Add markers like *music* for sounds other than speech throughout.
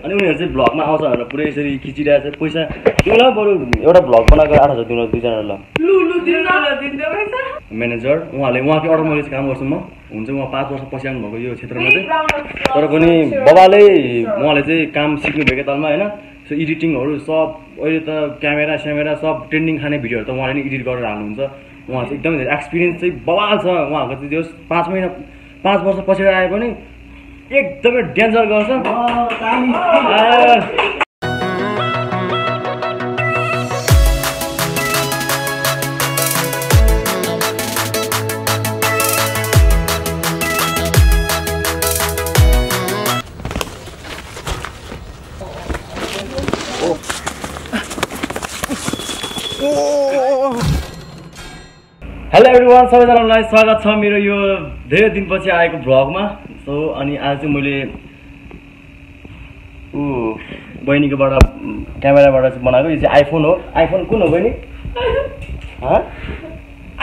अनि उनीहरू चाहिँ भ्लगमा आउँछ भनेर पुरै यसरी खिचिरहेको छ पैसा तिमीलाई बरु एउटा भ्लग बनाएको आठ हजार दिनु दुईजनालाई म्यानेजर उहाँले उहाँकै अर्डर मैले चाहिँ काम गर्छु म। हुन्छ उहाँ पाँच वर्ष पछि आउनुभएको यो क्षेत्रमा चाहिँ। तर पनि बबाले उहाँले चाहिँ काम सिक्नु भएको तालमा होइन? सो एडिटिङहरू सब अहिले त क्यामेरा स्यामेरा सब ट्रेन्डिङ खाने भिडियोहरू त उहाँले नै एडिट गरेर हाल्नुहुन्छ। उहाँ चाहिँ एकदमै धेरै एक्सपिरियन्स चाहिँ बबाल छ उहाँहरूको चाहिँ त्यो पाँच महिना पाँच वर्ष पछि आए पनि एकदमै डेन्जर गर्छ। हेलो एभ्रिवान सबैजनालाई स्वागत छ मेरो यो धेरै दिनपछि आएको भ्लगमा। सो अनि आज चाहिँ मैले ऊ बहिनीकोबाट क्यामेराबाट चाहिँ बनाएको यो चाहिँ आइफोन हो। आइफोन कुन हो बहिनी? हँ?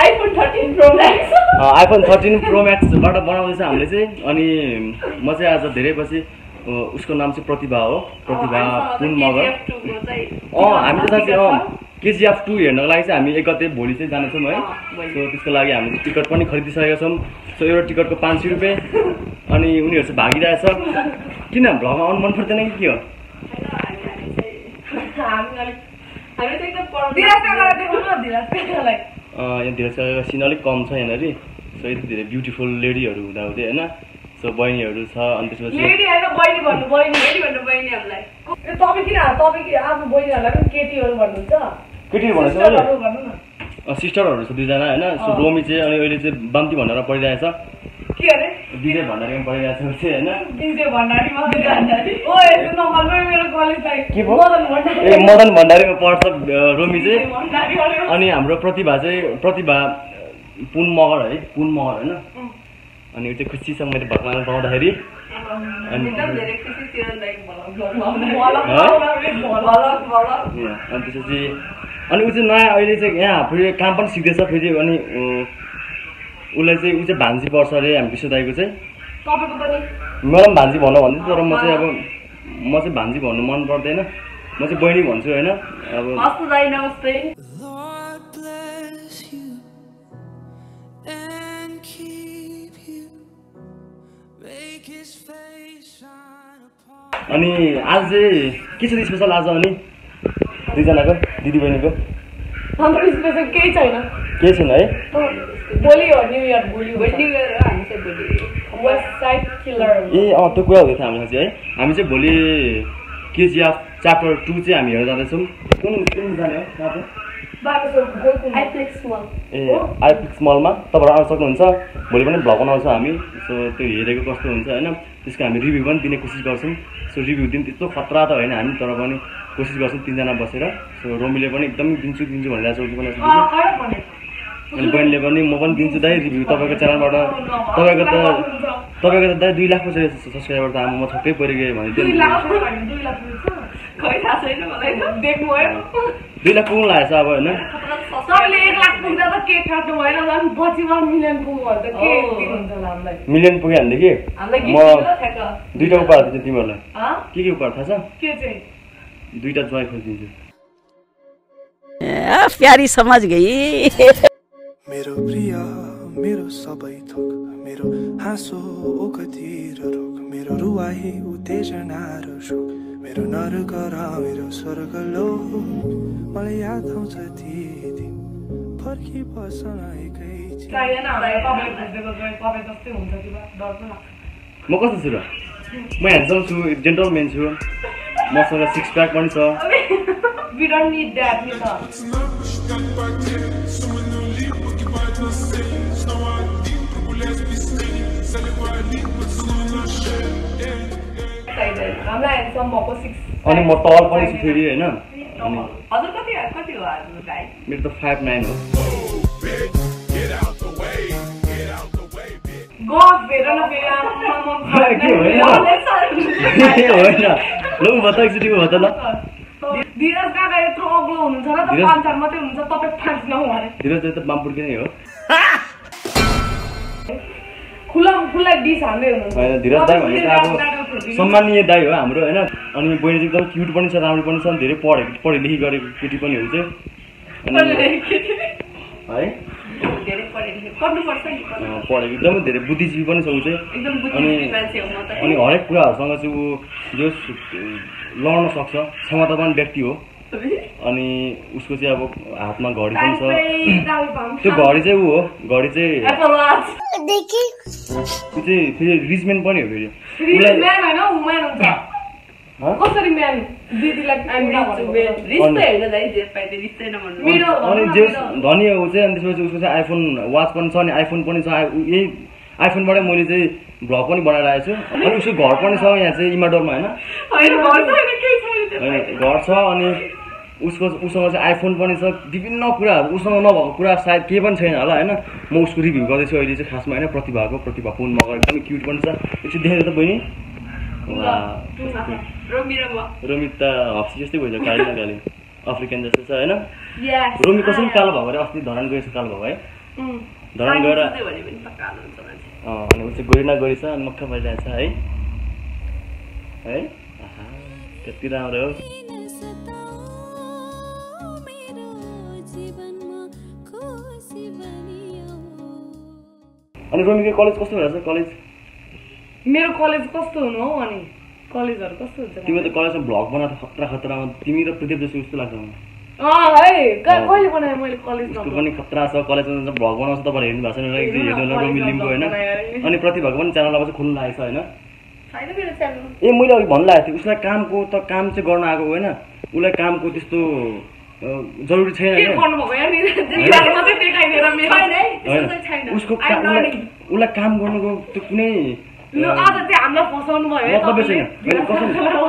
IPhone thirteen pro max iPhone thirteen pro म्याक्सबाट बनाउँदैछ हामीले चाहिँ अनि म चाहिँ आज धेरै पछि उसको नाम चाहिँ प्रतिभा हो। प्रतिभा पुन मगर अँ हामी त साँच्चै अँ केजिएफ टू हेर्नको लागि चाहिँ हामी एक गते भोलि चाहिँ जानेछौँ है। सो त्यसको लागि हामीले टिकट पनि खरिदिसकेका छौँ। सो एउटा टिकटको पाँच सय रुपियाँ अनि उनीहरू चाहिँ भागिरहेछ। किन भ्लगमा आउनु मन पर्दैन कि के हो? हामी यहाँ धेरै सिन अलिक कम छ यहाँनिर। सो यति धेरै ब्युटिफुल लेडीहरू हुँदाहुँदै होइन? सो बहिनीहरू छ अनि त्यसपछि तपाईँ बहिनीहरूलाई पनि केटीहरू भन्नुहुन्छ? केटीहरू सिस्टरहरू भन्नु न। अँ, सिस्टरहरू छ दुईजना होइन। रोमी चाहिँ अनि अहिले चाहिँ बाम्ती भनेर पढिरहेछ के अरे? दिदे भण्डारीमा पढिरहेछ ऊ चाहिँ होइन? दिदे भण्डारी मात्रै भण्डारी। ओ यस्तो नम्बरमै मेरो कलेज के भयो? मदन भण्डारी। ए मदन भण्डारीमा पढ्छ रोमी चाहिँ। भण्डारी। अनि हाम्रो प्रतिभा चाहिँ प्रतिभा पुन मगर है पुन मगर होइन. अनि ऊ चाहिँ खुसी छ मैले भगवान् पाउँदाखेरि अनि अनि त्यसपछि अनि ऊ चाहिँ नयाँ अहिले चाहिँ यहाँ फेरि काम पनि सिक्दैछ फेरि अनि उ, उसलाई चाहिँ ऊ चाहिँ भान्जी पर्छ अरे हामी विश्व दाईको चाहिँ मलाई पनि भान्जी भन्नु भन्दै तर म चाहिँ अब म चाहिँ भान्जी भन्नु मन पर्दैन म चाहिँ बहिनी भन्छु होइन अब अनि आज चाहिँ के छ स्पेसल आज अनि? दुईजनाको दिदी बहिनीको केही छैन। केही छैन है? भोलि हो न्यु इयर भोलि हो। न्यु इयर हामी चाहिँ भोलि वेस्ट साइड किलर ए अँ त्यो कुरा हुँदै थियो हामीलाई चाहिँ है? हामी चाहिँ भोलि केजिएफ च्याप्टर टू चाहिँ हामी हेरेर जाँदैछौँ। कुन कुन जाने हो ए आइपिक्स मलमा तपाईँहरू आउन सक्नुहुन्छ। भोलि पनि भ्लग बनाउँछौँ हामी। सो त्यो हेरेको कस्तो हुन्छ होइन? त्यसको हामी रिभ्यू पनि दिने कोसिस गर्छौँ। सो रिभ्यू दिन त्यस्तो खतरा त होइन हामी तर पनि कोसिस गर्छौँ तिनजना बसेर। सो रोमीले पनि एकदमै दिन्छु दिन्छु भनिरहेको छ। अनि बहिनीले पनि म पनि दिन्छु दाइ रिभ्यू तपाईँको च्यानलबाट तपाईँको त तपाईँको त दाइ दुई लाख पछाडि सब्सक्राइबर त आमा म छक्कै परिगएँ भने दुई लाख पुग्नु लागेको छ अब होइन तपाईँले एक लाख पुग्दा त केक काट्नु भएन झन् पछि वान मिलियन पुग्नु त के दिनुहुन्छ हामीलाई मिलियन पुग्यो भनेदेखि हामीलाई म दुइटा उपहार दिन्छु तिमीहरूलाई हँ? के के उपहार थाहा छ के चाहिँ दुइटा जोइ खोजिदिन्छु प्यारी समझ गई मेरो प्रिय मेरो सबै थोक मेरो हाँसो ओखतिर रोक मेरो रुवाही उत्तेजना र सुख मेरो नर्क र मेरो स्वर्ग लो। मलाई याद आउँछ ती दिन। फर्की बस्न एकैछिन चाहिएन हामीलाई तपाईँ खोजेको चाहिँ तपाईँ जस्तै हुन्छ कि बा, डर पो लाग्छ म कस्तो छु र? म ह्यान्डसम छु जेन्टलमेन छु। मसँग सिक्स प्याक पनि छ। अनि म तल पनि छु फेरि होइन अनि हजुर कति कति हो हजुर भाइ मेरो त फाइभ नाइन हो होइन? ल एकचोटि ल धीरज काका यत्रो अग्लो हुनुहुन्छ र त धीरज- पाँच चार मात्रै हुन्छ तपाईँ पाँच नौ अरे धीरज चाहिँ त बामपुर्के नै हो होइन धीरज दाई भनेको अब। सम्मानीय दाई हो हाम्रो होइन? अनि बहिनी चाहिँ एकदम क्युट पनि छ राम्रो पनि छ धेरै पढेको पढे लेखी गरेको केटी पनि हुन्छ है? पढेको एकदमै धेरै बुद्धिजीवी पनि छ ऊ चाहिँ। अनि अनि हरेक कुराहरूसँग चाहिँ ऊ जो लड्न सक्छ क्षमतावान व्यक्ति हो। अनि उसको चाहिँ अब हातमा घडी पनि छ। त्यो घडी चाहिँ ऊ हो। घडी चाहिँ. त्यो चाहिँ फेरि रिचमेन पनि हो फेरि। जे अनि जे धनी हो ऊ चाहिँ अनि त्यसपछि उसको चाहिँ आइफोन वाच पनि छ अनि आइफोन पनि छ। ऊ यही आइफोनबाटै मैले चाहिँ भ्लग पनि बनाइरहेको छु। अनि उसको घर पनि छ यहाँ चाहिँ इमाडोरमा होइन? घर छ अनि उसको उसँग चाहिँ आइफोन पनि छ विभिन्न कुराहरू उसँग नभएको कुरा सायद केही पनि छैन होला होइन? म उसको रिभ्यू गर्दैछु अहिले चाहिँ खासमा होइन? प्रतिभाको प्रतिभा फोन मगाएको एकदमै क्युट पनि छ। एकछिन देखेर त बहिनी? रोमित त हप्सी जस्तै भइसक्यो काली न काली? अफ्रिकन जस्तो छ होइन. रोमी कसरी कालो भएको अरे? अस्ति धरान गएछ कालो भएको है. धरान गएर अनि ऊ चाहिँ गएर न गएछ अनि मक्ख भइरहेछ है? है? कति राम्रो हो। अनि रोमीको कलेज कस्तो भइरहेछ कलेज? मेरो कलेज कस्तो हुनु हौ अनि कलेजहरू कस्तो हुन्छ तिमी त कलेजमा भ्लग बनाएको खतरा खतरामा। तिमी र प्रदीप जस्तो उस्तो लाग्छ मलाई। अँ है। कहिले बनाएँ मैले कलेजमा पनि खतरा छ कलेजमा भ्लग बनाउँछ तपाईँले हेर्नु भएको छैन एकचोटि हेर्नु रोमी लिम्बू होइन। बनाएर। अनि प्रतिभाको पनि च्यानल अब चाहिँ खोल्नु लागेको छ होइन। ए मैले अघि भन्नु लागेको थिएँ उसलाई कामको त काम चाहिँ गर्न आएको होइन। उसलाई कामको त्यस्तो जरुरी छैन उसको उसलाई काम गर्नुको त्यो कुनै। होइन, कसम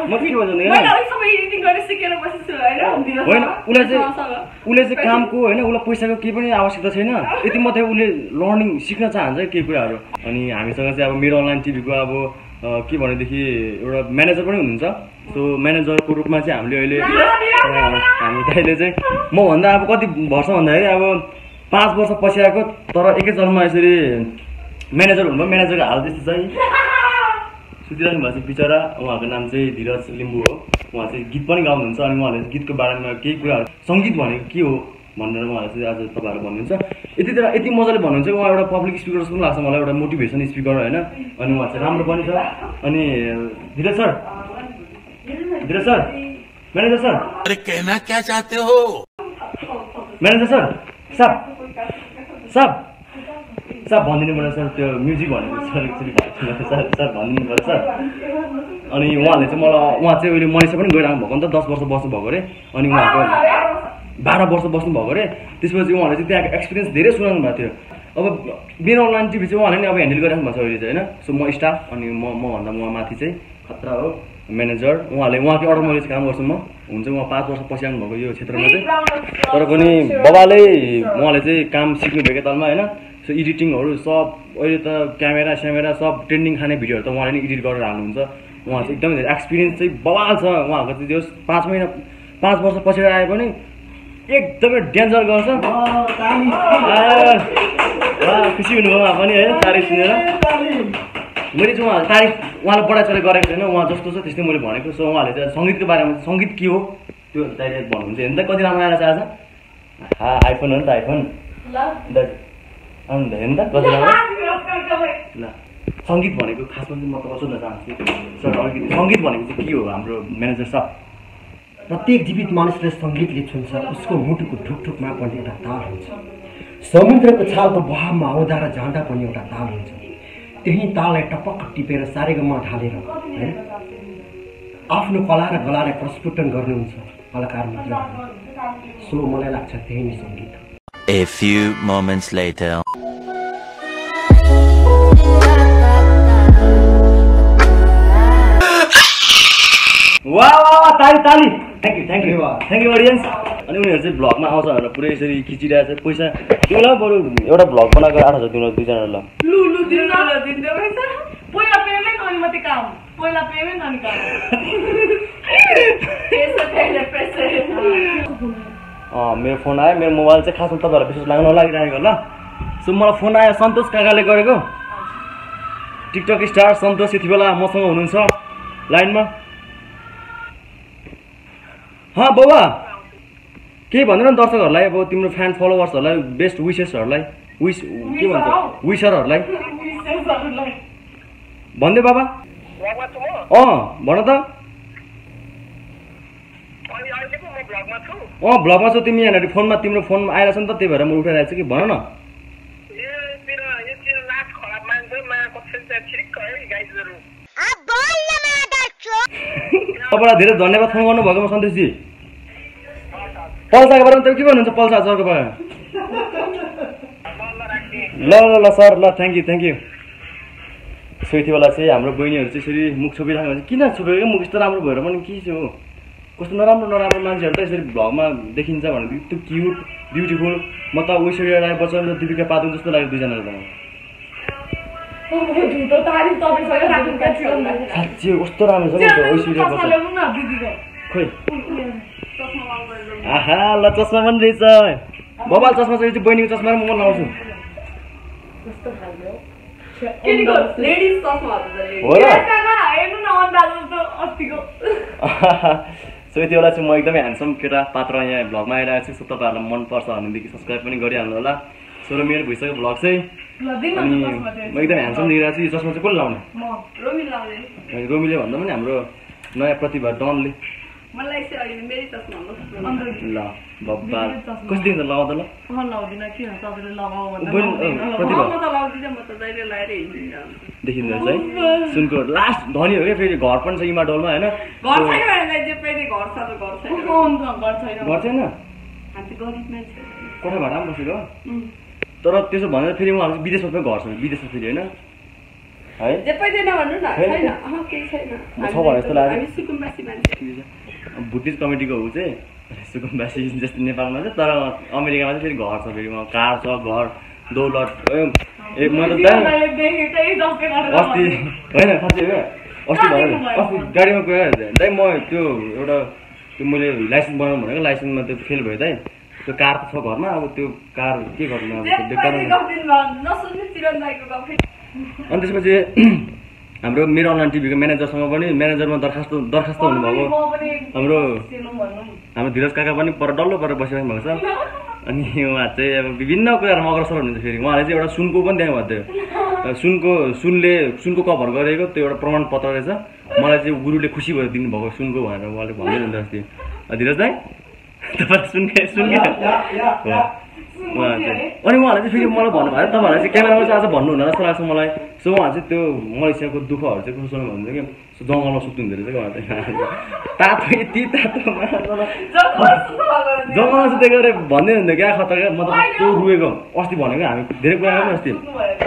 म के भन्छ भने मैले होइन अहिलेसम्म एडिटिङ गरेर सिकेर बसेको छु होइन होइन उसलाई चाहिँ। उसले चाहिँ कामको होइन उसलाई पैसाको केही पनि आवश्यकता छैन यति मात्रै उसले लर्निङ सिक्न चाहन्छ केही कुराहरू अनि हामीसँग चाहिँ अब मेरो अनलाइन टिभीको अब के भनेदेखि एउटा म्यानेजर पनि हुनुहुन्छ सो म्यानेजरको रूपमा चाहिँ हामीले अहिले हामी दाइले चाहिँ मभन्दा अब कति वर्ष भन्दाखेरि अब पाँच वर्ष पछि आएको तर एकैचोटमा यसरी म्यानेजर हुनुभयो म्यानेजरको हाल त्यस्तो चाहिँ *laughs* सुतिरहनु भएको छ बिचरा। उहाँको नाम चाहिँ धीरज लिम्बू हो। उहाँ चाहिँ गीत पनि गाउनुहुन्छ अनि उहाँले गीतको बारेमा केही कुराहरू सङ्गीत भनेको के हो भनेर उहाँले चाहिँ आज तपाईँहरू भन्नुहुन्छ। यति तर यति मजाले भन्नुहुन्छ उहाँ एउटा पब्लिक स्पिकर जस्तो पनि लाग्छ मलाई एउटा मोटिभेसन स्पिकर होइन। अनि उहाँ चाहिँ राम्रो पनि छ। अनि Dhiraj sir Dhiraj sir manager sir. अरे कहना क्या चाहते हो? म्यानेजर सर साप साप साप भनिदिनु पर्छ सर त्यो म्युजिक भनेको सर एक्चुली सर सर भनिदिनु पर्छ सर। अनि उहाँले चाहिँ मलाई उहाँ चाहिँ अहिले मलेसिया पनि गइरहनु भएको नि त दस वर्ष बस्नु भएको अरे। अनि उहाँको बाह्र वर्ष बस्नु भएको अरे। त्यसपछि उहाँले चाहिँ त्यहाँको एक्सपिरियन्स धेरै सुनाउनु भएको थियो। अब मेरो अनलाइन टिभी चाहिँ उहाँले नै अब ह्यान्डल गरिराख्नु भएको छ अहिले चाहिँ होइन? सो म स्टाफ अनि म मभन्दा म माथि चाहिँ खतरा हो म्यानेजर उहाँले उहाँकै अर्डर मैले चाहिँ काम गर्छु म। हुन्छ उहाँ पाँच वर्ष पछि आउनुभएको यो क्षेत्रमा चाहिँ। तर पनि बाबाले उहाँले चाहिँ काम सिक्नु भएको तालमा होइन? सो एडिटिङहरू सब अहिले त क्यामेरा स्यामेरा सब ट्रेन्डिङ खाने भिडियोहरू त उहाँले नै एडिट गरेर हाल्नुहुन्छ। उहाँ चाहिँ एकदमै धेरै एक्सपिरियन्स चाहिँ बवाल छ उहाँहरूको चाहिँ त्यो पाँच महिना पाँच वर्ष पछि आए पनि एकदमै डेन्जर गर्छ। खुसी हुनुभयो उहाँ पनि है तारिफ सुनेर। मैले चाहिँ उहाँ तारिफ उहाँलाई बढाइचढाइ गरेको छैन उहाँ जस्तो छ त्यस्तै मैले भनेको सो उहाँले चाहिँ सङ्गीतको बारेमा सङ्गीत के हो? त्यो दाइले भन्नुहुन्छ। हेर्नु त कति राम्रो आएर आज। हा आइफोन हो नि त आइफोन अन्त हेर्नु त कति राम्रो। ल। सङ्गीत भनेको खासमा चाहिँ म तपाईँलाई सोध्न चाहन्छु सर अलिकति सङ्गीत भनेको चाहिँ के हो? हाम्रो म्यानेजर सर प्रत्येक जीवित मानिसले सङ्गीतले छुन्छ उसको मुटुको ढुकढुकमा पनि एउटा ताल हुन्छ। समुद्रको छालको बहावमा आउँदा र जाँदा पनि एउटा ताल हुन्छ। त्यही ताललाई टपक्क टिपेर सारेगमा ढालेर होइन आफ्नो कला र गलालाई प्रस्फुटन गर्नुहुन्छ कलाकार मित्रहरू सो मलाई लाग्छ त्यही नै सङ्गीत A few moments later. वा वा वा ताली ताली। Thank you thank you thank you audience अनि उनीहरू चाहिँ भ्लगमा आउँछ भनेर पुरै यसरी खिचिरहेको छ पैसा तिमीलाई बरु एउटा भ्लग बनाएको आठ हजार तिमीलाई दुईजनालाई ल लु। लु दिनु न दिँदै रहेछ पहिला पेमेन्ट अनि मात्रै काम पहिला पेमेन्ट अनि काम। पैसा छैन, पैसा छैन। अँ मेरो फोन आयो मेरो मोबाइल चाहिँ खासमा तपाईँहरूलाई विशेष लाग्न लागिरहेको ल सो मलाई फोन आयो सन्तोष काकाले गरेको। टिकटक स्टार सन्तोष यति बेला मसँग हुनुहुन्छ। लाइनमा। हाँ बाबा केही भनेर नि दर्शकहरूलाई अब तिम्रो फ्यान फलोवर्सहरूलाई बेस्ट विसेसहरूलाई विस के भन्छ? विसरहरूलाई भनिदे बाबा। अँ भन त। अँ भ्लगमा छौ तिमी यहाँनिर फोनमा तिम्रो फोनमा आइरहेछ नि त त्यही भएर म उठाइरहेको छु कि भन न। तपाईँलाई धेरै धन्यवाद फोन गर्नुभएकोमा सन्तोषजी पल्साको बारेमा तपाईँ के भन्नुहुन्छ? पल्सा सरको बारेमा। ल ल ल सर ल थ्याङ्क यू थ्याङ्क यू बेला चाहिँ हाम्रो बहिनीहरू चाहिँ यसरी मुख छोपिराख्यो भने किन छोपेको? मुख यस्तो राम्रो भएर पनि के चाहिँ हो? कस्तो नराम्रो नराम्रो मान्छेहरू त यसरी भ्लगमा देखिन्छ भने त्यो क्युट ब्युटिफुल म त ऐश्वर्या राय बच्चन र दिपिका पादुङ जस्तो लाग्यो दुईजनाले त। मलाई झुटो तारिफ तपाईँसँग राख्नुका थियो साँच्ची कस्तो राम्रो छ खोइ आहा ल चस्मा पनि रहेछ बबाल चस्मा चाहिँ चाहिँ बहिनीको चस्मा र म लाउँछु सो यति बेला चाहिँ म एकदमै ह्यान्डसम केटा पात्र यहाँ भ्लगमा आइरहेको छु सो तपाईँहरूलाई मनपर्छ भनेदेखि सब्सक्राइब पनि गरिहाल्नु होला सो र मेरो भइसक्यो भ्लग चाहिँ अनि। म एकदमै ह्यान्डसम देखिरहेको छु यो चस्मा चाहिँ कसले लाउने? म रोमिल भन्दा पनि हाम्रो नयाँ प्रतिभा डनले। मलाई चाहिँ अहिले मेरै चस्मा हो। अन्त ल बब्बा। कस्तो दिन्छ लगाउँदा ल? देखिँदो रहेछ है सुनको लास्ट धनी हो क्या फेरि घर पनि छ इमाडोलमा होइन? घर छैन भने जे पाइने घर छ त घर छैन। अन्त घर छैन? घर छैन? हामी त गरिब मान्छे। कोठा भाडा पनि बसेको तर त्यसो भनेर फेरि उहाँहरू विदेशमा पनि घर छ विदेशमा फेरि होइन? है? छ भने जस्तो लाग्यो। बुद्धिस्ट कमिटीको हो चाहिँ। सुकुम्बासी जस्तो नेपालमा चाहिँ तर अमेरिकामा चाहिँ फेरि घर छ फेरि उहाँ। कार छ घर दौलत अस्ति होइन साँच्चै अस्ति भयो। अस्ति गाडीमा गएर दाइ म त्यो एउटा त्यो मैले लाइसेन्स बनाउनु भनेको। लाइसेन्समा त्यो फेल भयो दाइ। त्यो कार त छ घरमा अब त्यो कार के गर्नु अब अनि त्यसपछि *clears throat* हाम्रो मेरो अनलाइन टिभीको म्यानेजरसँग पनि म्यानेजरमा दरखास्त दरखास्त हुनुभएको। हाम्रो हाम्रो धीरज काका पनि पर डल्लो परेर बसिराख्नु भएको छ। अनि उहाँ चाहिँ अब विभिन्न कुराहरूमा अग्रसर हुनुहुन्छ फेरि। उहाँले चाहिँ एउटा सुनको पनि दिनु भएको थियो सुनको सुनले सुनको कभर गरेको त्यो एउटा प्रमाणपत्र रहेछ। मलाई चाहिँ गुरुले खुसी भएर दिनुभएको सुनको भनेर उहाँले भन्दै हुनुहुन्थ्यो अस्ति धीरज दाई? तपाईँलाई। उहाँ चाहिँ अनि उहाँले चाहिँ फेरि मलाई भन्नुभयो तपाईँहरूलाई चाहिँ क्यामेरामा चाहिँ आज भन्नुहुन्न जस्तो लाग्छ मलाई। सो उहाँ चाहिँ त्यो मलेसियाको दुःखहरू चाहिँ कसो भन्नुहुन्छ कि सो जङ्गलमा सुत्नुहुँदो रहेछ कि उहाँ चाहिँ। *laughs* तातो यति तातोमा जङ्गलमा सुतेको अरे भन्दै हुन्थ्यो क्या खतरा क्या। मतलब त्यो रुएको। अस्ति भनेको हामी धेरै कुरा गऱ्यौँ अस्ति।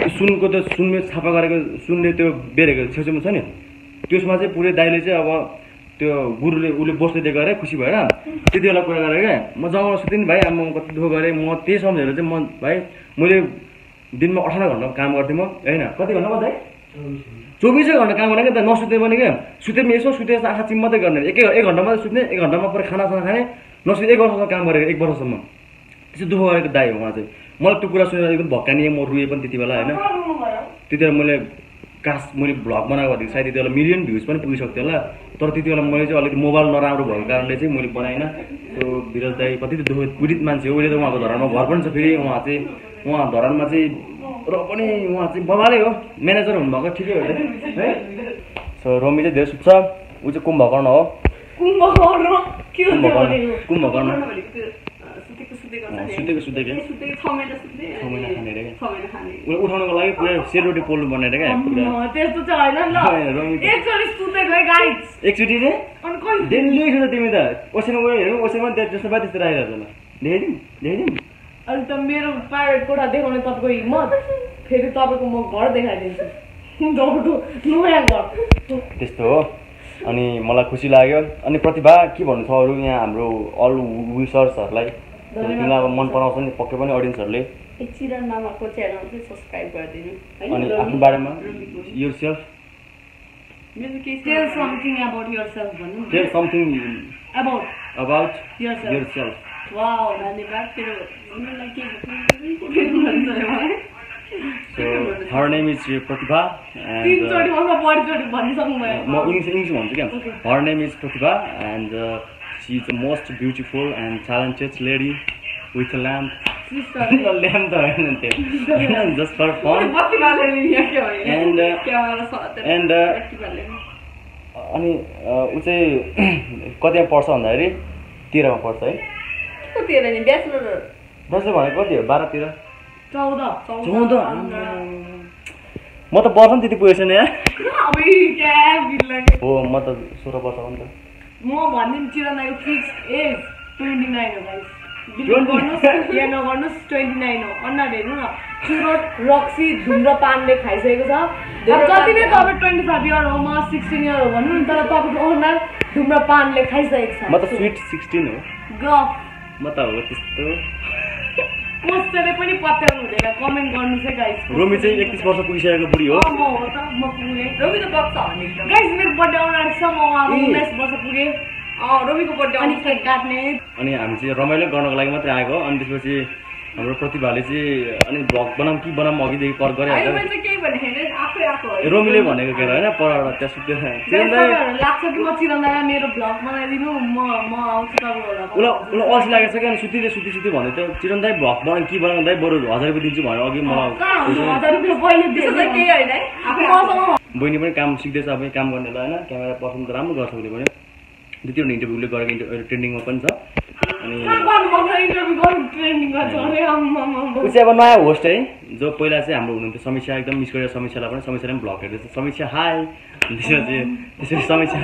त्यो सुनको त्यो सुनले छापा गरेको सुनले त्यो बेरेको छेउछेउमा छ नि। त्यसमा चाहिँ पुरै दाइले चाहिँ अब त्यो गुरुले उसले बस्दै दिएको अरे खुसी भएर। त्यति बेला कुरा गरेँ क्या म जङ्गलमा सुतेँ नि भाइ अब म कति दुःख गरेँ। म त्यही सम्झेर चाहिँ म भाइ मैले दिनमा अठार घन्टा काम गर्थेँ म होइन? कति घन्टा दाइ चौबिसै घन्टा काम क्या त? नसुत्ने पनि क्या सुते पनि यसो सुते जस्तो आँखा चिम मात्रै गर्ने। एक एक घन्टा मात्रै सुत्ने एक घन्टामा पऱ्यो खानासाना खाने नसुते एक वर्षसम्म काम गरेको एक वर्षसम्म। त्यसो दुःख गरेको दाइ हो उहाँ चाहिँ। मलाई त्यो कुरा सुनेर एकदम भक्कानिएँ म रुएँ पनि त्यति बेला होइन? त्यति बेला मैले कास मैले भ्लग बनाएको भएदेखि सायद त्यति बेला मिलियन भ्युज पनि पुगिसक्थ्यो होला। तर त्यति बेला मैले चाहिँ अलिकति मोबाइल नराम्रो भएको कारणले चाहिँ मैले बनाइनँ। त्यो विरज दाई कति दुःख पीडित मान्छे हो। अहिले त उहाँको धरानमा घर पनि छ फेरि। उहाँ चाहिँ उहाँ धरानमा चाहिँ र पनि उहाँ चाहिँ बबालै हो। म्यानेजर हुनुभएको ठिकै हो है? सो रोमी चाहिँ धेरै सुत्छ। ऊ चाहिँ कुम्भकर्ण हो। कुम्भकर्ण? कुम्भकर्ण। अँ, छ महिना छ महिना खाने रे क्या। छ महिना खाने। उसले उठाउनको लागि पुरा सेलरोटी पोल्नु पर्ने अरे क्या त्यस्तो चाहिँ होइन ल। एकचोटि अनि डेली तिमी त। ओसेमा गयो हेरौँ जस्तो त्यस्तो राखेको छ ल ल्याइदिउँ ल्याइदिउँ अनि त मेरो प्राइभेट कोठा देखाउने तपाईँको हिम्मत। फेरि तपाईँको म घर देखाइदिन्छु। दौडु नयाँ घर। त्यस्तो हो। अनि मलाई खुसी लाग्यो। अनि प्रतिभा के भन्नु छ अरू यहाँ हाम्रो अल विसर्सहरूलाई तिमीलाई अब मन पराउँछ नि पक्कै पनि अडियन्सहरूले एक चिरन मामाको च्यानल चाहिँ सब्सक्राइब गरिदिनु। अनि आफ्नो बारेमा यो सेल्फ मेरो के tell something about yourself भन्नु tell something about about your yourself धन्यवाद। तेरो बढीचोटि भनिसक्नु भयो। म इङ्ग्लिस इङ्ग्लिस भन्छु क्या। Her name is Pratibha and she is the most beautiful and talented lady with lamp sister lamp त होइन त्यो होइन जस्ट फर फन प्रतिभाले नि यहाँ के भयो And, uh, and, नि। अनि ऊ चाहिँ कतिमा पढ्छ भन्दाखेरि तेह्रमा पढ्छ है। नि ब्याचलर भनेको कति हो? बाह्र तेह्र चौध चौध? म त वर्ष पनि त्यति पुगेको छैन यहाँ हो म त सोह्र वर्ष हो नि त। म भनिदिनु चिरनाको फिक्स एज ट्वेन्टी नाइन हो गाइस गर्नुहोस् या नगर्नुहोस् ट्वेन्टी नाइन हो। अनुहार हेर्नु न चुरोट रक्सी धुम्रपानले खाइसकेको छ। अब जति नै तपाईँ ट्वेन्टी फाइभ इयर हो म सिक्सटिन इयर हो भन्नु नि तर तपाईँको अनुहार धुम्रपानले खाइसकेको छ। म त स्विट सिक्सटिन हो। गफ। म त हो त्यस्तो कसैले पनि पत्याउनु हुँदैन कमेन्ट गर्नु चाहिँ गाइस रोमी चाहिँ एकतिस वर्ष पुगिसकेको बुढी हो म हो त म पुगेँ रोमी त बग्छ हामी एकदम गाइस मेरो बर्थडे आउनु आँटेको छ म अब। उन्नाइस वर्ष पुगेँ रोमीको बर्थडे अनि काट्ने अनि हामी चाहिँ रमाइलो गर्नको लागि मात्रै आएको अनि त्यसपछि हाम्रो प्रतिभाले चाहिँ अनि भ्लग बनाऊँ कि बनाऊँ अघिदेखि कर गरिहाल्छ रोमीले भनेको के अरे होइन पर त्यहाँ अल्छी लागेको छ क्या सुतिले सुति सुति भन्दै थियो चिरन्दाई भ्लग बनाउँ कि बनाउँदै बरु हजार रुपियाँ दिन्छु भनेर अघि मलाई बहिनी पनि काम सिक्दैछ अब काम गर्नेलाई होइन क्यामेरा पर्सन त राम्रो गर्छ उसले पनि दुई तिनवटा इन्टरभ्यूले गरेको इन्टर ट्रेन्डिङमा पनि छ। ऊ चाहिँ अब नयाँ होस्ट है जो पहिला चाहिँ हाम्रो हुनुहुन्थ्यो समीक्षा एकदम मिस गरेर समीक्षालाई पनि समीक्षाले पनि भ्लग हेर्दैछ समीक्षा हाई त्यसपछि त्यसपछि समीक्षा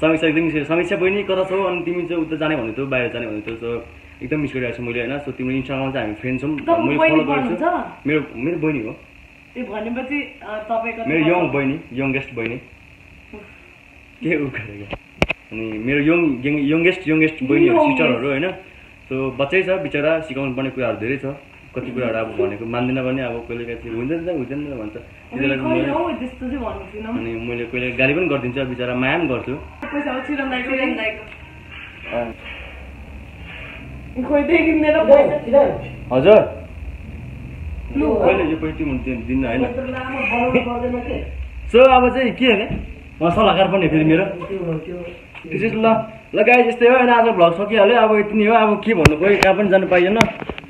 समीक्षा एकदम मिस गरेर समीक्षा बहिनी कता छौ? अनि तिमी चाहिँ उता जाने भन्दै थियो बाहिर जाने भन्दै थियो सो एकदम मिस गरिरहेको छु मैले होइन? सो तिम्रो इन्स्टाग्राममा चाहिँ हामी फ्रेन्ड छौँ मैले फलो गरेको छु? मेरो मेरो बहिनी हो। भनेपछि मेरो यङ बहिनी यङ्गेस्ट बहिनी। के उ गरेको? अनि मेरो यङ यङ यङ्गेस्ट यङ्गेस्ट बहिनीहरू. सिस्टरहरू होइन? सो बच्चै छ बिचरा सिकाउनु पर्ने कुराहरू धेरै छ। कति कुराहरू अब भनेको मान्दैन पनि अब कहिले काहीँ हुँदैन त हुँदैन त भन्छ। अनि मैले कहिले गाली पनि गरिदिन्छु बिचरा माया पनि गर्छु। हजुर। कहिले यो पैसा दिन्न होइन? बनाउनु पर्दैन के? *laughs* सो अब चाहिँ के अरे म सल्लाहकार पनि हो फेरि मेरो। त्यसै ल ल गाई यस्तै हो होइन आज भ्लग सकिहाल्यो। अब यति नै हो। अब के भन्नु कोही कहाँ पनि जानु पाइएन।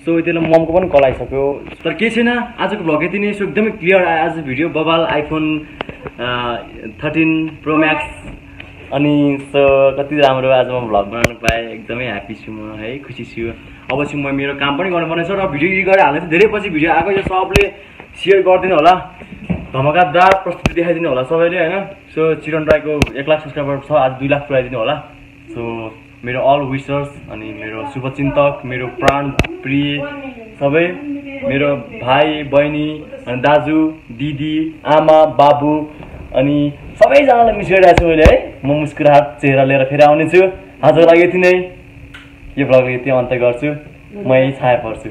सो त्यसले ममको पनि कल आइसक्यो। तर केही छैन। आजको भ्लग यति नै। सो एकदमै क्लियर आयो। आज भिडियो बबाल आइफोन थर्टिन प्रो म्याक्स अनि सो कति राम्रो आज म भ्लग बनाउनु पाएँ। एकदमै ह्याप्पी छु म है खुसी छु। अब चाहिँ म मेरो काम पनि गर्नुपर्ने छ र भिडियो गरेर हाल्ने धेरै पछि भिडियो आएको। यो सबले सेयर गरिदिनु होला। धमाकादार प्रस्तुति देखाइदिनु होला सबैले होइन? सो चिरन राईको एक लाख सब्सक्राइबर छ आज दुई लाख पुऱ्याइदिनु होला। सो मेरो अल विसर्स अनि मेरो शुभचिन्तक मेरो प्राण प्रिय सबै मेरो भाइ बहिनी अनि दाजु दिदी आमा बाबु अनि सबैजनालाई मिस गरिरहेको छु मैले है? म मुस्कुराहट चेहरा लिएर फेरि आउनेछु। आजको लागि यति नै। यो भ्लग यति अन्त्य गर्छु। म यही छाया पर्छु।